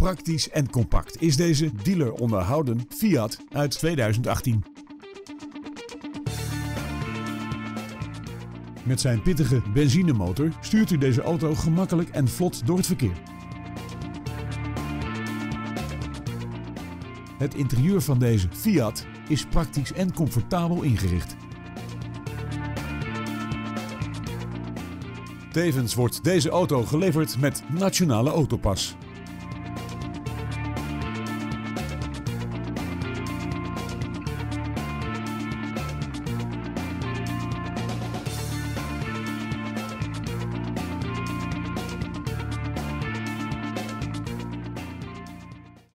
praktisch en compact is deze dealer onderhouden Fiat uit 2018. Met zijn pittige benzinemotor stuurt u deze auto gemakkelijk en vlot door het verkeer. Het interieur van deze Fiat is praktisch en comfortabel ingericht. Tevens wordt deze auto geleverd met Nationale Autopas.